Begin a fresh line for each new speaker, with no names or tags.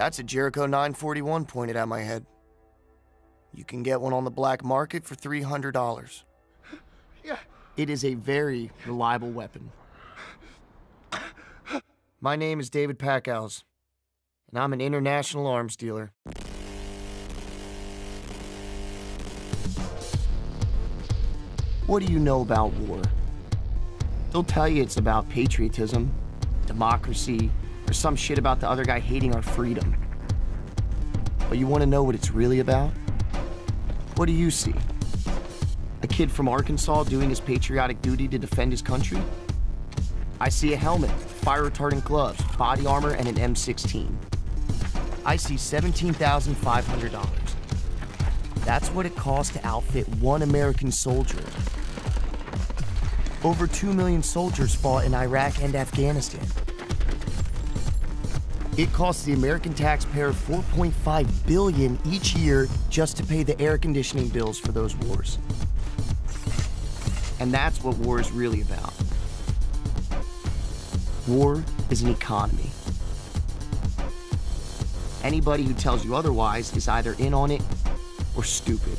That's a Jericho 941 pointed at my head. You can get one on the black market for $300.
Yeah.
It is a very reliable weapon. My name is David Packouz, and I'm an international arms dealer. What do you know about war? They'll tell you it's about patriotism, democracy, or some shit about the other guy hating our freedom. But you want to know what it's really about? What do you see? A kid from Arkansas doing his patriotic duty to defend his country? I see a helmet, fire retardant gloves, body armor, and an M16. I see $17,500. That's what it costs to outfit one American soldier. Over 2 million soldiers fought in Iraq and Afghanistan. It costs the American taxpayer 4.5 billion each year just to pay the air conditioning bills for those wars. And that's what war is really about. War is an economy. Anybody who tells you otherwise is either in on it or stupid.